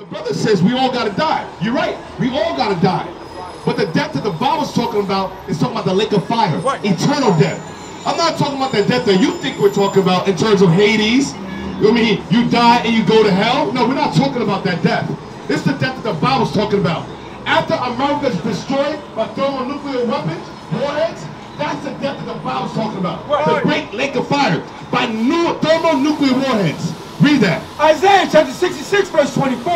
The brother says we all gotta die. You're right. We all gotta die. But the death that the Bible's talking about is talking about the lake of fire, Right. eternal death. I'm not talking about the death that you think we're talking about in terms of Hades. I mean, you die and you go to hell. No, we're not talking about that death. It's the death that the Bible's talking about. After America's destroyed by thermonuclear weapons, warheads, that's the death that the Bible's talking about. Right. The great lake of fire by new thermonuclear warheads. Read that. Isaiah chapter 66, verse 24.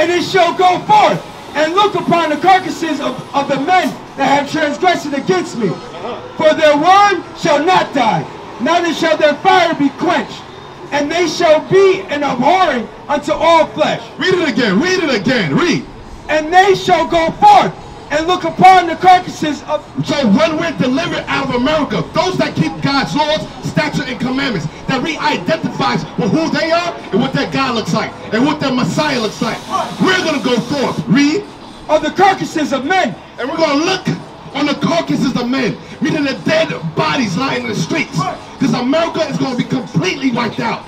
And it shall go forth and look upon the carcasses of, of the men that have transgressed against me. For their worm shall not die, neither shall their fire be quenched. And they shall be an abhorring unto all flesh. Read it again. Read it again. Read. And they shall go forth and look upon the carcasses of So when we're delivered out of America, those that keep God's laws, statutes, and commandments, that re-identifies with who they are and what that God looks like and what that Messiah looks like, we're gonna go forth. Read. of the carcasses of men And we're gonna look on the carcasses of men, meaning the dead bodies lying in the streets. Because America is gonna be completely wiped out.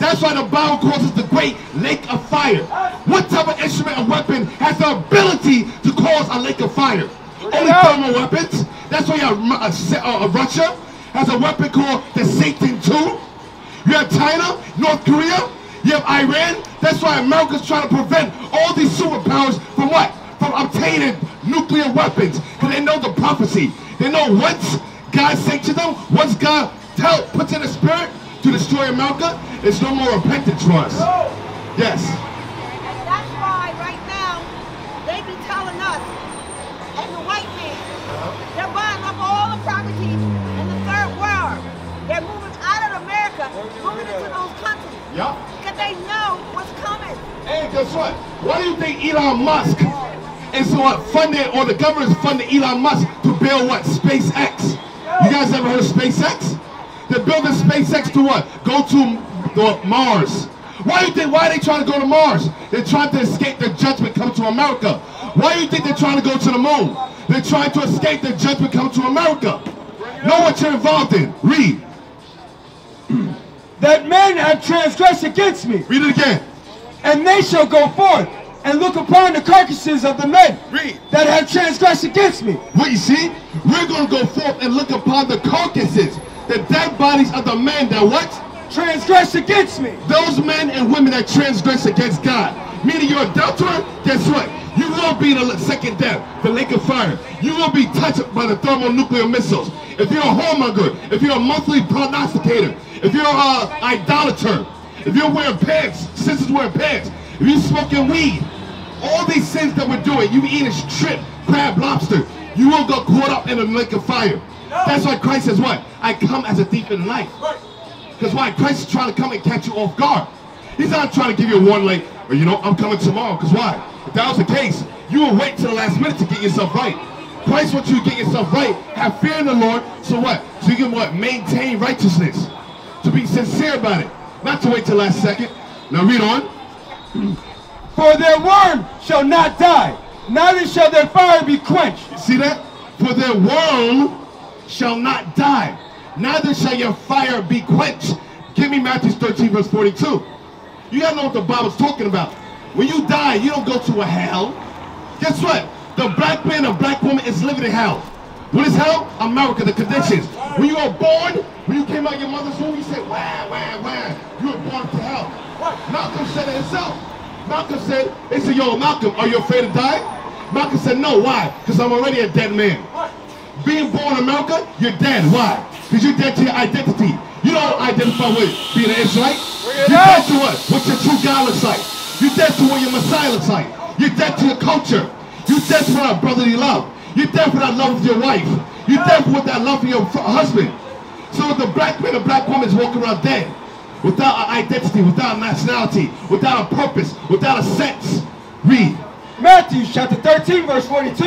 That's why the Bible calls it the great lake of fire. What type of instrument or weapon has the ability to cause a lake of fire? Only thermal weapons. That's why you have Ru- uh, uh, Russia has a weapon called the Satan 2. You have China, North Korea, you have Iran. That's why America's trying to prevent all these superpowers from what? From obtaining nuclear weapons. Because they know the prophecy. They know once God sanctions them, once God tell, puts in a spirit to destroy America, there's no more repentance for us. Yes. And that's why right now they be telling us moving into those countries. Yeah. Because they know what's coming. And guess what? Why do you think Elon Musk is what funded or the government is funding Elon Musk to build what? SpaceX. You guys ever heard of SpaceX? They're building SpaceX to what? Go to the Mars. Why do you think why are they trying to go to Mars? They're trying to escape the judgment come to America. Why do you think they're trying to go to the moon? They're trying to escape the judgment come to America. Know what you're involved in. Read. That men have transgressed against me. Read it again. And they shall go forth and look upon the carcasses of the men Read. that have transgressed against me. What you see? We're going to go forth and look upon the carcasses, the dead bodies of the men that what? Transgressed against me. Those men and women that transgress against God. Meaning you're adulterer, guess what? You will be in the second death, the lake of fire. You will be touched by the thermonuclear missiles. If you're a whoremonger, if you're a monthly prognosticator, if you're a idolater, if you're wearing pants, sisters wearing pants, if you're smoking weed, all these sins that we're doing, you eat eating shrimp, crab, lobster, you will go caught up in the lake of fire. That's why Christ says what? I come as a thief in the night. Because why? Christ is trying to come and catch you off guard. He's not trying to give you a warning like, or you know, I'm coming tomorrow. Because why? If that was the case, you would wait till the last minute to get yourself right. Christ wants you to get yourself right. Have fear in the Lord. So what? So you can what? Maintain righteousness. To be sincere about it. Not to wait till last second. Now read on. For their worm shall not die, neither shall their fire be quenched. You see that? For their worm shall not die, neither shall your fire be quenched. Give me Matthew 13, verse 42. You gotta know what the Bible's talking about. When you die, you don't go to a hell. Guess what? The black man or black woman is living in hell. What is hell? America, the conditions. When you were born, when you came out your mother's womb, you said, wah, wah, wah. You were born to hell. Malcolm said it himself. Malcolm said, they said, yo, Malcolm, are you afraid to die? Malcolm said, no, why? Because I'm already a dead man. Being born in America, you're dead. Why? Because you're dead to your identity. You don't identify with being an Israelite. You're dead to what? What your true God looks like. You're dead to what your Messiah looks like. You're dead to your culture. You're dead for that brotherly love. You're dead for that love of your wife. You're dead for that love for your husband. So the black man and black woman is walking around dead. Without an identity, without a nationality, without a purpose, without a sense. Read. Matthew chapter 13, verse 42.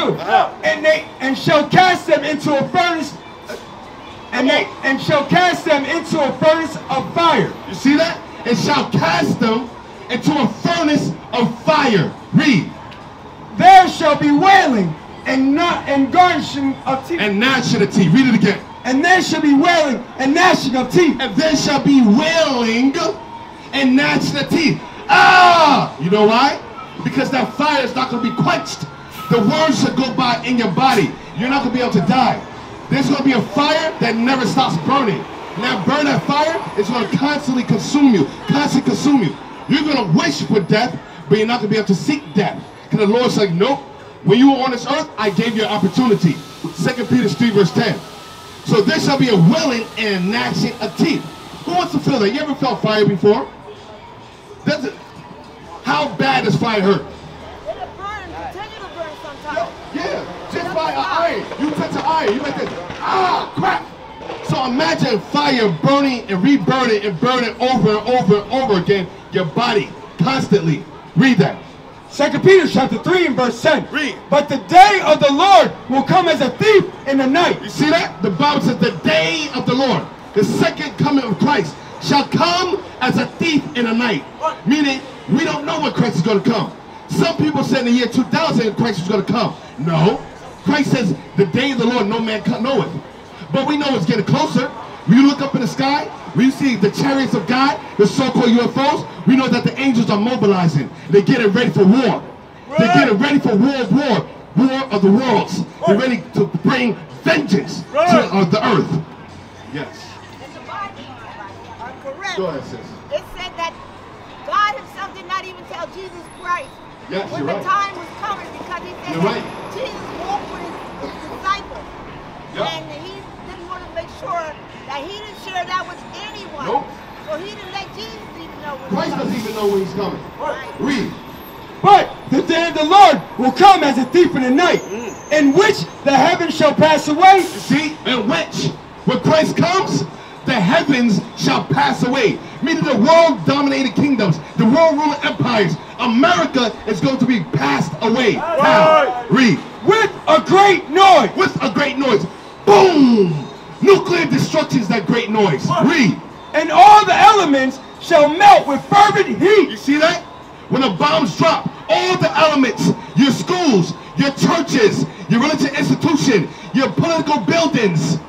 And they and shall cast them into a furnace and they and shall cast them into a furnace of fire. You see that? And shall cast them into a furnace of fire. Read. There shall be wailing and not and garnishing of teeth. And gnashing of teeth. Read it again. And there shall be wailing and gnashing of teeth. And there shall be wailing and gnashing of teeth. Ah! You know why? Because that fire is not going to be quenched. The word should go by in your body. You're not going to be able to die. There's going to be a fire that never stops burning. And that burn, that fire, is going to constantly consume you, constantly consume you. You're going to wish for death, but you're not going to be able to seek death. Because the Lord's like, nope. When you were on this earth, I gave you an opportunity. 2 Peter 3 verse 10. So there shall be a willing and a gnashing of teeth. Who wants to feel that? You ever felt fire before? Does it? How bad does fire hurt? It'll burn, continue to burn sometimes. Yeah, just by an iron. You touch an iron, you like this. Ah, crap. So imagine fire burning and reburning and burning over and over and over again your body constantly. Read that. Second Peter chapter 3 and verse 10. Read. But the day of the Lord will come as a thief in the night. You see that? The Bible says the day of the Lord, the second coming of Christ, shall come as a thief in the night. Meaning, we don't know when Christ is going to come. Some people say in the year 2000 Christ is going to come. No. Christ says the day of the Lord no man can know it. But we know it's getting closer. When you look up in the sky, when you see the chariots of God, the so-called UFOs, we know that the angels are mobilizing. They're getting ready for war. They're getting ready for world war, war of the worlds. They're ready to bring vengeance to uh, the earth. Yes. And the Bible are correct. Go ahead, sis. It said that God himself did not even tell Jesus Christ Yes, when the right. time was coming because he said You're that right. Jesus walked with his, his disciples. Yep. And he didn't want to make sure that he didn't share that with anyone. Nope. So he didn't let Jesus even know when Christ doesn't even know when he's coming. Right. Read. But the day of the Lord will come as a thief in the night, mm. in which the heavens shall pass away, see, in which, when Christ comes, the heavens shall pass away. Meaning the world dominated kingdoms, the world ruling empires, America is going to be passed away. How? Read. with a great noise. With a great noise. Boom! Nuclear destruction is that great noise. Read. And all the elements shall melt with fervent heat. You see that? When the bombs drop, all the elements, your schools, your churches, your religious institution, your political buildings,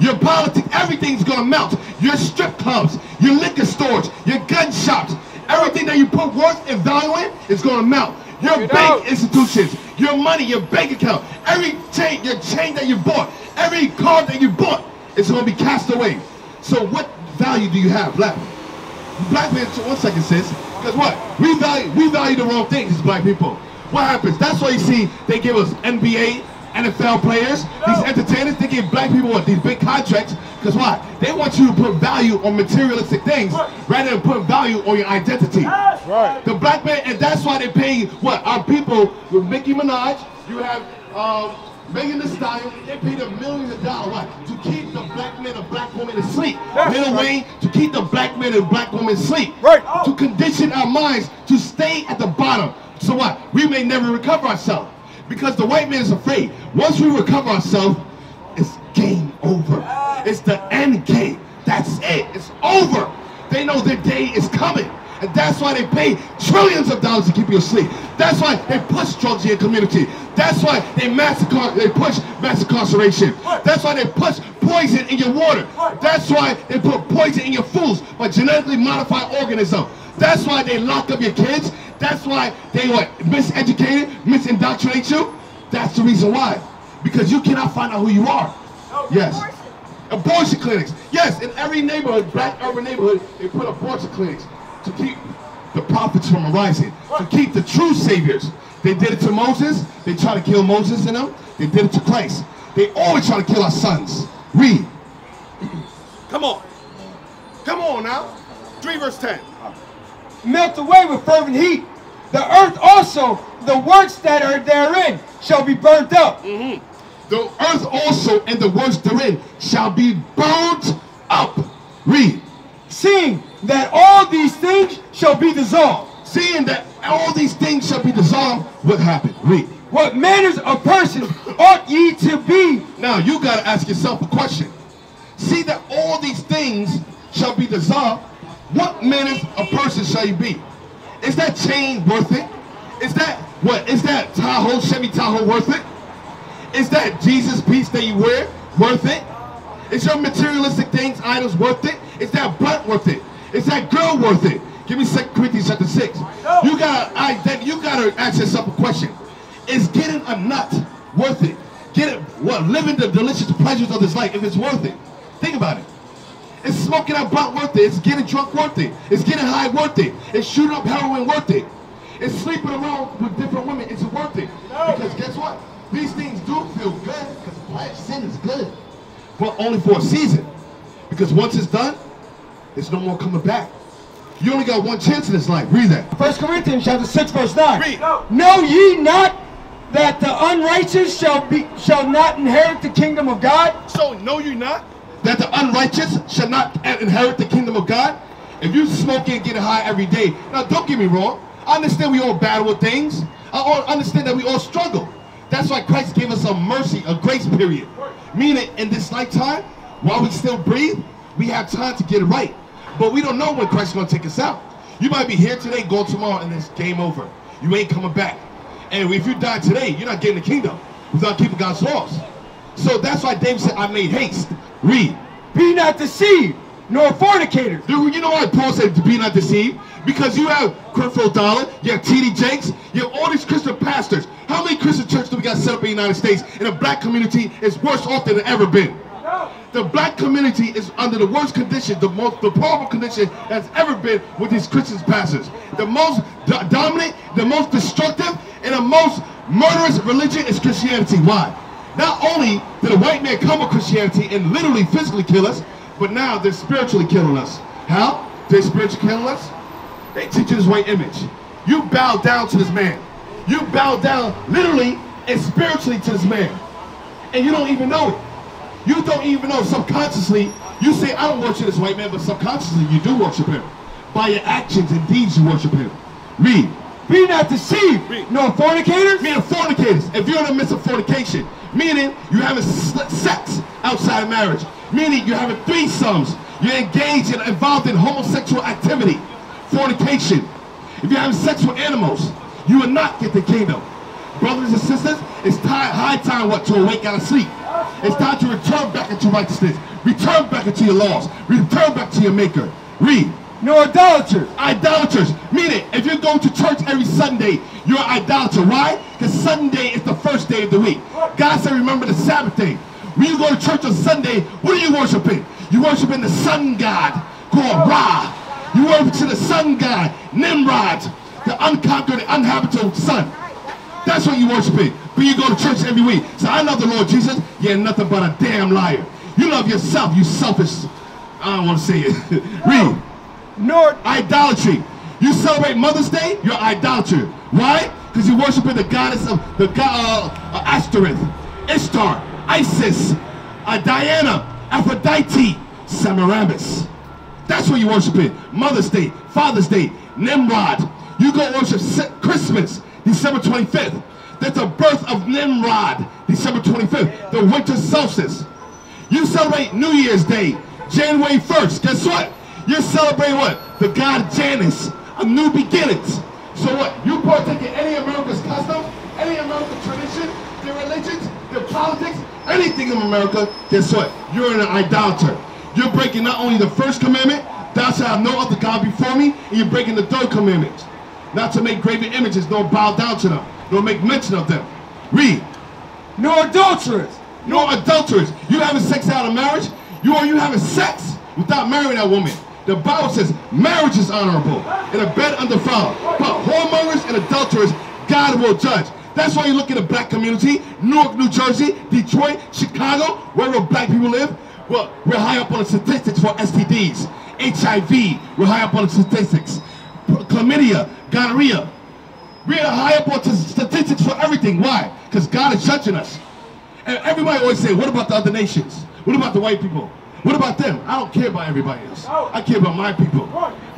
your politics, everything's gonna melt. Your strip clubs, your liquor stores, your gun shops, everything that you put worth and value in is gonna melt. Your bank institutions, your money, your bank account, every chain, your chain that you bought, every car that you bought is gonna be cast away. So what value do you have left? Black men, one second, sis. Because what? We value we value the wrong things as black people. What happens? That's why you see they give us NBA, NFL players, these entertainers, they give black people what? These big contracts. Because why? They want you to put value on materialistic things rather than put value on your identity. Right. The black man, and that's why they pay what? Our people with Nicki Minaj, you have um, Megan Thee Stallion, they paid them millions of dollars what? To keep the black man and black woman asleep. Yes. Lil Wayne, to keep the black man and black woman asleep. Right. To condition our minds to stay at the bottom. So what? We may never recover ourselves. Because the white man is afraid. Once we recover ourselves, it's game over. It's the end game. That's it. It's over. They know their day is coming. And that's why they pay trillions of dollars to keep you asleep. That's why they push drugs in your community. That's why they massacre, they push mass incarceration. That's why they push poison in your water. That's why they put poison in your foods by genetically modified organism. That's why they lock up your kids. That's why they what miseducated, misindoctrinate you. That's the reason why. Because you cannot find out who you are. Yes. Abortion. Abortion clinics. Yes, in every neighborhood, black urban neighborhood, they put abortion clinics to keep the prophets from arising, to keep the true saviors. They did it to Moses. They tried to kill Moses and them. They did it to Christ. They always try to kill our sons. Read. Come on. Come on now. 3 verse 10. Uh-huh. Melt away with fervent heat. The earth also, the works that are therein, shall be burnt up. Mm-hmm. The earth also and the works therein shall be burnt up. Read. Seeing that all these things shall be dissolved. Seeing that all these things shall be dissolved, what happened? Read. What manners of persons ought ye to be? Now you got to ask yourself a question. See that all these things shall be dissolved. What manner of person shall you be? Is that chain worth it? Is that what? Is that Tahoe, Chevy Tahoe worth it? Is that Jesus piece that you wear worth it? Is your materialistic things, items worth it? Is that blunt worth it? Is that girl worth it? Give me 2 Corinthians chapter 6. You got I that you gotta ask yourself a question. Is getting a nut worth it? Get it, what, living the delicious pleasures of this life, if it's worth it. Think about it. Is smoking a blunt worth it. it? Is getting drunk worth it. it? Is getting high worth it. it? Is shooting up heroin worth it. it? Is sleeping around with different women, is it worth it? Because guess what? These things do feel good, because sin is good. But only for a season. Because once it's done, there's no more coming back. You only got one chance in this life. Read that. First Corinthians chapter 6 verse 9. Read. No. Know ye not that the unrighteous shall be shall not inherit the kingdom of God? So know you not that the unrighteous shall not inherit the kingdom of God? If you smoking and getting high every day, now don't get me wrong. I understand we all battle with things. I understand that we all struggle. That's why Christ gave us a mercy, a grace period. Meaning in this lifetime, while we still breathe, we have time to get it right. But we don't know when Christ's gonna take us out. You might be here today, go tomorrow, and it's game over. You ain't coming back. And if you die today, you're not getting the kingdom without keeping God's laws. So that's why David said, I made haste. Read. Be not deceived, nor fornicators. You you know why Paul said be not deceived? Because you have Creflo Dollar, you have T.D. Jakes, you have all these Christian pastors. How many Christian churches do we got set up in the United States? And the black community is worse off than it ever been. The black community is under the worst condition, the most deplorable condition that's ever been with these Christian pastors. The most do- dominant, the most destructive, and the most murderous religion is Christianity. Why? Not only did a white man come with Christianity and literally physically kill us, but now they're spiritually killing us. How? They're spiritually killing us? They teach you this white image. You bow down to this man. You bow down literally and spiritually to this man. And you don't even know it. You don't even know subconsciously. You say, I don't worship this white man, but subconsciously you do worship him. By your actions and deeds, you worship him. Read. Be not deceived, Read. nor fornicators. Meaning fornicators. If you're in the midst of fornication, meaning you're having sex outside of marriage, meaning you're having threesomes, you're engaged and involved in homosexual activity, fornication. If you're having sex with animals, you will not get the kingdom. Brothers and sisters, it's time, high time what to awake out of sleep. It's time to return back into righteousness. Return back into your laws. Return back to your maker. Read nor idolaters. idolaters. Meaning, if you go to church every Sunday, you're an idolater. Why? Because Sunday is the first day of the week. God said, remember the Sabbath day. When you go to church on Sunday, what are you worshiping? You worshiping the sun god called Ra. You worshiping the sun god, Nimrod, the unconquered, uninhabitable sun. That's what you worshiping. But you go to church every week. So I love the Lord Jesus. You're nothing but a damn liar. You love yourself, you selfish. I don't want to say it. Read Nor idolatry. You celebrate Mother's Day, you're idolater. Why? Because you're worshiping the goddess of the god uh, uh, Ashtoreth, Ishtar, Isis, uh, Diana, Aphrodite, Semiramis. That's what you're worshiping. Mother's Day, Father's Day, Nimrod. You go worship Christmas, December 25th. That's the birth of Nimrod, December 25th, the winter solstice. You celebrate New Year's Day, January 1st. Guess what? You're celebrating what? The god Janus, a new beginnings. So what? You partake in any America's custom, any American tradition, their religions, their politics, anything in America, guess what? You're an idolater. You're breaking not only the first commandment, thou shalt have no other God before me, and you're breaking the third commandment. Not to make graven images, nor bow down to them, nor make mention of them. Read No adulterers. No adulterers. You having sex out of marriage? You are you having sex without marrying that woman? The Bible says marriage is honorable and a bed undefiled. But whoremongers and adulterers, God will judge. That's why you look at the black community, Newark, New Jersey, Detroit, Chicago, wherever black people live. Well, we're high up on the statistics for STDs, HIV. We're high up on the statistics. Chlamydia, gonorrhea. We're high up on t- statistics for everything. Why? Because God is judging us. And everybody always say, what about the other nations? What about the white people? What about them? I don't care about everybody else. I care about my people.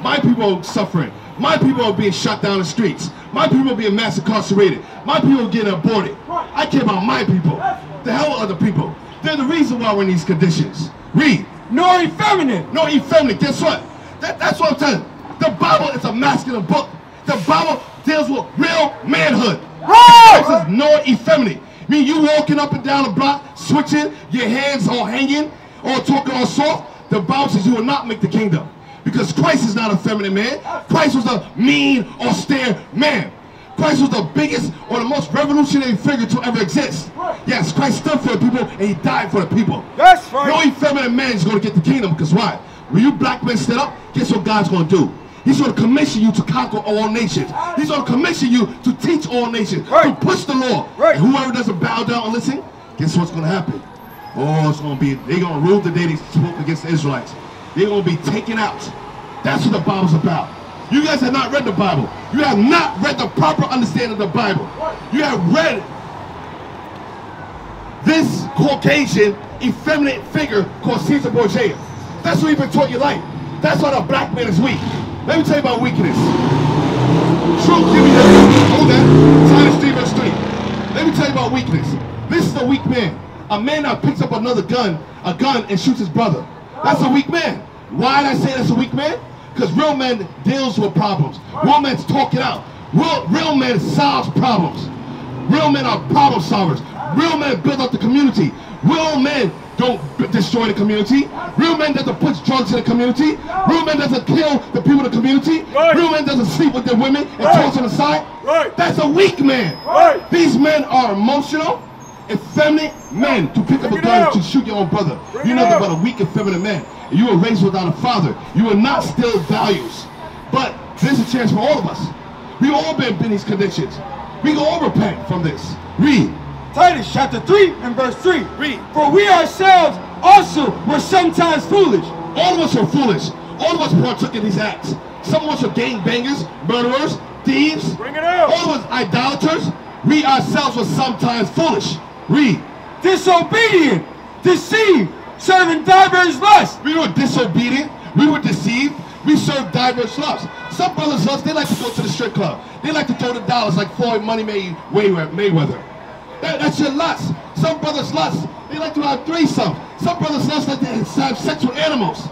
My people are suffering. My people are being shot down the streets. My people are being mass incarcerated. My people are getting aborted. I care about my people. The hell are other people. They're the reason why we're in these conditions. Read. nor effeminate, No effeminate. Guess what? That, that's what I'm telling you. The Bible is a masculine book. The Bible deals with real manhood. It says no effeminate. I mean, you walking up and down the block, switching, your hands all hanging, all talking all soft. The Bible says you will not make the kingdom. Because Christ is not a feminine man. Christ was a mean, austere man. Christ was the biggest or the most revolutionary figure to ever exist. Yes, Christ stood for the people and he died for the people. That's right. No effeminate man is going to get the kingdom because why? When you black men stand up, guess what God's going to do? He's going to commission you to conquer all nations. He's going to commission you to teach all nations, Right. to push the law. Right. And whoever doesn't bow down and listen, guess what's going to happen? Oh, it's going to be, they're going to rule the day they spoke against the Israelites. They're going to be taken out. That's what the Bible's about. You guys have not read the Bible. You have not read the proper understanding of the Bible. You have read this Caucasian, effeminate figure called Caesar Borgia. That's what you've been taught your life. That's why the black man is weak. Let me tell you about weakness. Truth, give me that. Hold that. Titus 3 verse 3. Let me tell you about weakness. This is a weak man. A man that picks up another gun, a gun, and shoots his brother. That's a weak man. Why did I say that's a weak man? Because real men deals with problems. Real men talk it out. Real, real men solves problems. Real men are problem solvers. Real men build up the community. Real men don't destroy the community. Real men doesn't put drugs in the community. Real men doesn't kill the people in the community. Right. Real men doesn't sleep with their women and Right. toss on the side. Right. That's a weak man. Right. These men are emotional, effeminate men to pick up a gun out. to shoot your own brother. Bring You're it nothing out. but a weak, effeminate man. And you were raised without a father. You will not steal values. But there's a chance for all of us. We've all been in these conditions. We can all repent from this. Read. Titus chapter 3 and verse 3. Read. For we ourselves also were sometimes foolish. All of us are foolish. All of us partook in these acts. Some of us are gang bangers, murderers, thieves. Bring it out. All of us idolaters. We ourselves were sometimes foolish. Read. disobedient, deceived, serving diverse lusts. We were disobedient. We were deceived. We served diverse lusts. Some brothers lust, they like to go to the strip club. They like to throw the dollars like Floyd Money May, Mayweather. That, that's your lust. Some brothers lust, they like to have threesomes. Some brothers lust like to have sex with animals.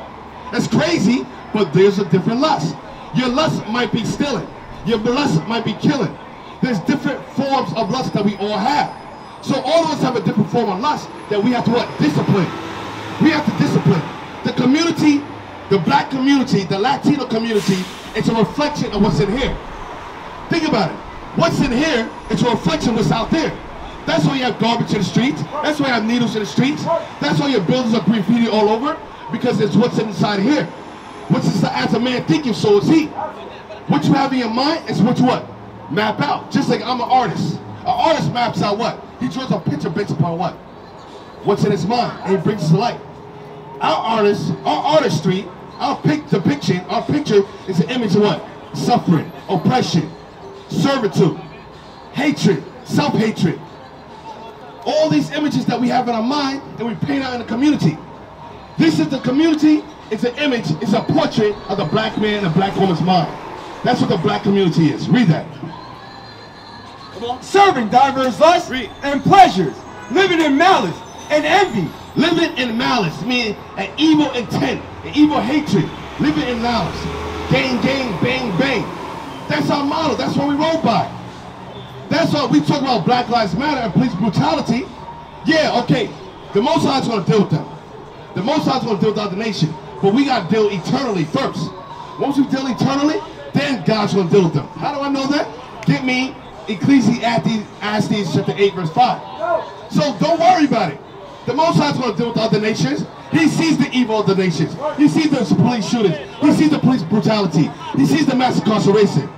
That's crazy, but there's a different lust. Your lust might be stealing. Your lust might be killing. There's different forms of lust that we all have. So all of us have a different form of lust that we have to what? Discipline. We have to discipline. The community, the black community, the Latino community, it's a reflection of what's in here. Think about it. What's in here, it's a reflection of what's out there. That's why you have garbage in the streets. That's why you have needles in the streets. That's why your buildings are graffiti all over because it's what's inside here. What's inside, as a man thinking, so is he. What you have in your mind is what you what? Map out. Just like I'm an artist. An artist maps out what? He draws a picture based upon what? What's in his mind, and he brings it to light. Our artists, our artistry, our pic, depiction, our picture is an image of what? Suffering, oppression, servitude, hatred, self-hatred. All these images that we have in our mind and we paint out in the community. This is the community, it's an image, it's a portrait of the black man and black woman's mind. That's what the black community is. Read that. Serving diverse lusts Read. and pleasures, living in malice and envy, Living in malice, meaning an evil intent, an evil hatred. Living in malice. Gang, gang, bang, bang. That's our model. That's what we roll by. That's why we talk about Black Lives Matter and police brutality. Yeah, okay. The Most High's going to deal with them. The Most High's going to deal with the nation. But we got to deal eternally first. Once we deal eternally, then God's going to deal with them. How do I know that? Get me Ecclesiastes chapter 8, verse 5. So don't worry about it. The Most High's going to deal with the other nations. He sees the evil of the nations. He sees the police shootings. He sees the police brutality. He sees the mass incarceration.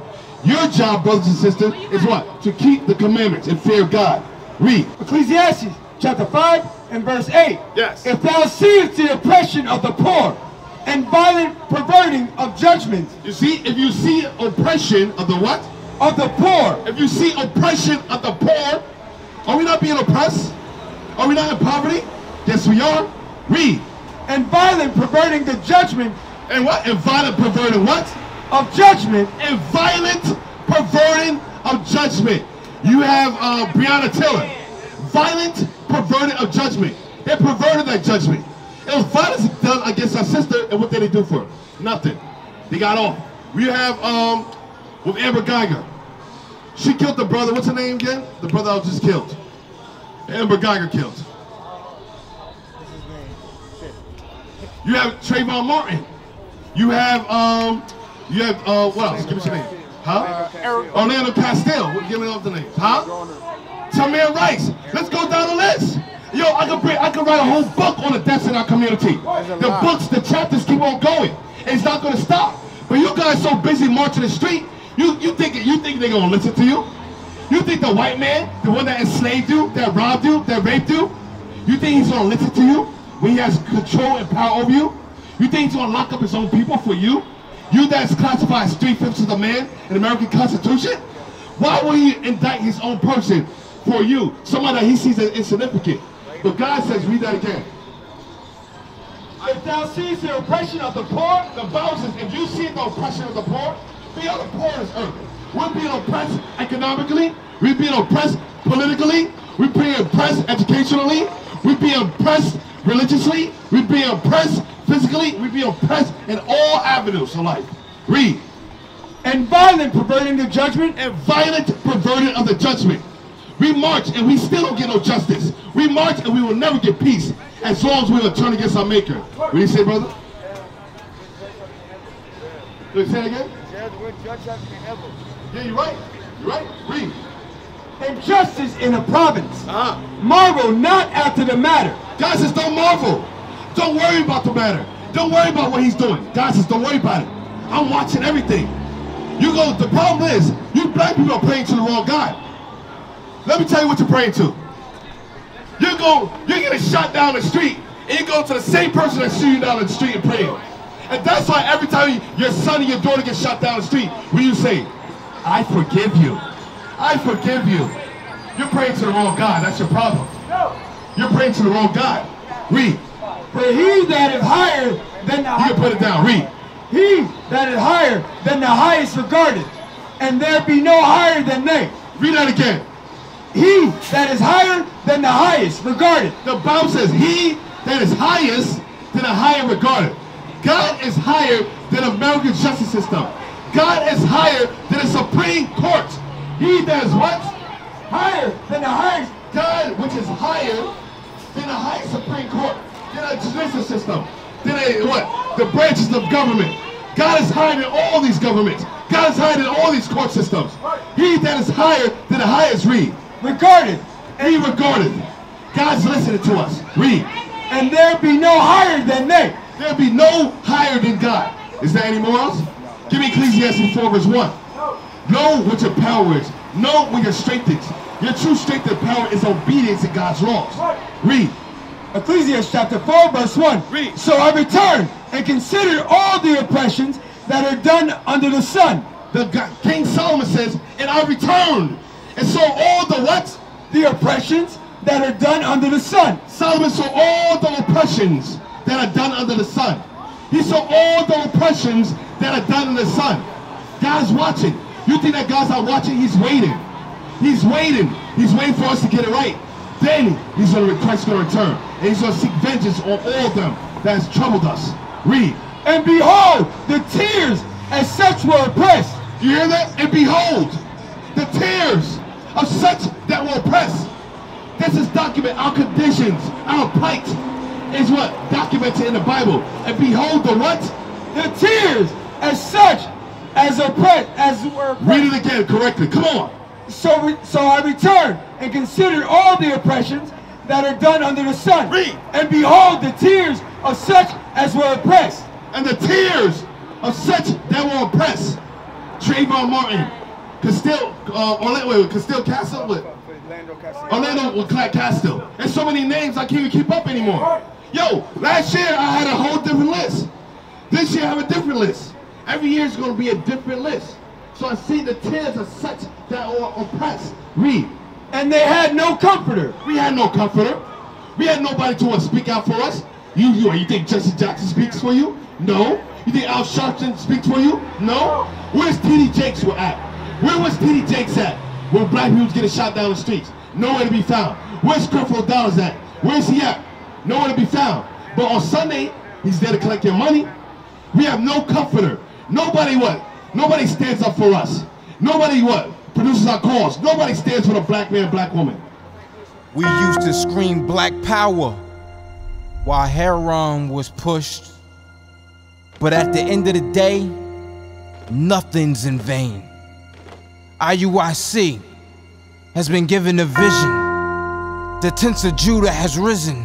Your job, brothers and sisters, is what? To keep the commandments and fear God. Read. Ecclesiastes chapter 5 and verse 8. Yes. If thou seest the oppression of the poor and violent perverting of judgments You see, if you see oppression of the what? Of the poor, If you see oppression of the poor, are we not being oppressed? Are we not in poverty? Yes, we are. Read. and violent perverting the judgment And what? And violent perverting what? of judgment, and violent perverting of judgment. You have uh, Breonna Taylor. Violent perverting of judgment. They perverted that judgment. It was violence done against our sister, and what did they do for her? Nothing. They got off. We have um with Amber Guyger. She killed the brother. What's her name again? The brother I was just killed. Amber Guyger killed. You have Trayvon Martin. You have um you have uh what else? Give me your name. Huh? Orlando Castile. What- Give me off the names. Huh? Tamir Rice. Let's go down the list. Yo, I could bring, I could write a whole book on the deaths in our community. The books, the chapters keep on going. It's not gonna stop. But you guys so busy marching the street, you you think you think they're gonna listen to you? You think the white man, the one that enslaved you, that robbed you, that raped you, you think he's gonna listen to you when he has control and power over you? You think he's gonna lock up his own people for you? You that's classified as three fifths of the man in the American Constitution? Why would he indict his own person for you? Somebody that he sees as insignificant. But God says, read that again. If thou seest the oppression of the poor, The Bible says, if you see the oppression of the poor, the poor in this earth. We're being oppressed economically. We're being oppressed politically. We're being oppressed educationally. We're being oppressed religiously. We're being oppressed physically. We're being oppressed in all avenues of life. Read. and violent perverting the judgment, and violent perverting of the judgment. We march and we still don't get no justice. We march and we will never get peace as long as we will turn against our maker. What do you say, brother? Did you say it again? Yeah, you're right. You're right. Read. and justice in a province. Uh-huh. Marvel not after the matter. God says, don't marvel. Don't worry about the matter. Don't worry about what he's doing. God says, don't worry about it. I'm watching everything. You go, the problem is, you black people are praying to the wrong God. Let me tell you what you're praying to. You go, you're getting shot down the street, and you go to the same person that shoot you down the street and pray. And that's why every time your son and your daughter get shot down the street, when you say, I forgive you. I forgive you. You're praying to the wrong God. That's your problem. You're praying to the wrong God. Read. For he that is higher than the You can put it down. Read. he that is higher than the highest regarded, and there be no higher than they. Read that again. He that is higher than the highest regarded. The Bible says, He that is highest than the higher regarded. God is higher than American justice system. God is higher than the Supreme Court. He that is what? Higher than the highest. God, which is higher than the highest Supreme Court, than a judicial system, than a what? The branches of government. God is higher than all these governments. God is higher than all these court systems. He that is higher than the highest read. Regarded. He regarded. God's listening to us. Read. And there be no higher than they. There'll be no higher than God. Is there any more else? Give me Ecclesiastes 4 verse 1. Know what your power is. Know what your strength is. Your true strength and power is obedience to God's laws. Read. Ecclesiastes chapter 4 verse 1. Read. So I return and consider all the oppressions that are done under the sun. The God, King Solomon says, and I returned. And so all the what? The oppressions that are done under the sun. Solomon saw all the oppressions that are done under the sun. He saw all the oppressions that are done under the sun. God's watching. You think that God's not watching? He's waiting. He's waiting. He's waiting for us to get it right. Then he's going to Christ's going to return. And he's going to seek vengeance on all of them that has troubled us. Read. And behold, the tears as such were oppressed. You hear that? And behold, the tears of such that were oppressed. This is document our conditions, our plight is what? Documented in the Bible. And behold the what? The tears as such as oppressed as were oppressed. Read it again correctly. Come on. So, re- so I returned and considered all the oppressions that are done under the sun. Read. And behold, the tears of such as were oppressed. And the tears of such that were oppressed. Trayvon Martin, Castile, uh, Orlando, wait, Castile Castle, what? Orlando with Clark Castile. There's so many names I can't even keep up anymore. Yo, last year I had a whole different list. This year I have a different list. Every year is going to be a different list. So I see the tears of such that were oppressed. Read. And they had no comforter. We had no comforter. We had nobody to speak out for us. You, you, you think Jesse Jackson speaks for you? No. You think Al Sharpton speaks for you? No. Where's T.D. Jakes at? Where was T.D. Jakes at? When black people was getting shot down the streets. Nowhere to be found. Where's Creflo Dollar's at? Where's he at? Nowhere to be found. But on Sunday, he's there to collect your money. We have no comforter. Nobody what? Nobody stands up for us. Nobody what? Produces our cause. Nobody stands for the black man, black woman. We used to scream black power while heroin was pushed. But at the end of the day, nothing's in vain. IUIC has been given a vision. The tents of Judah has risen.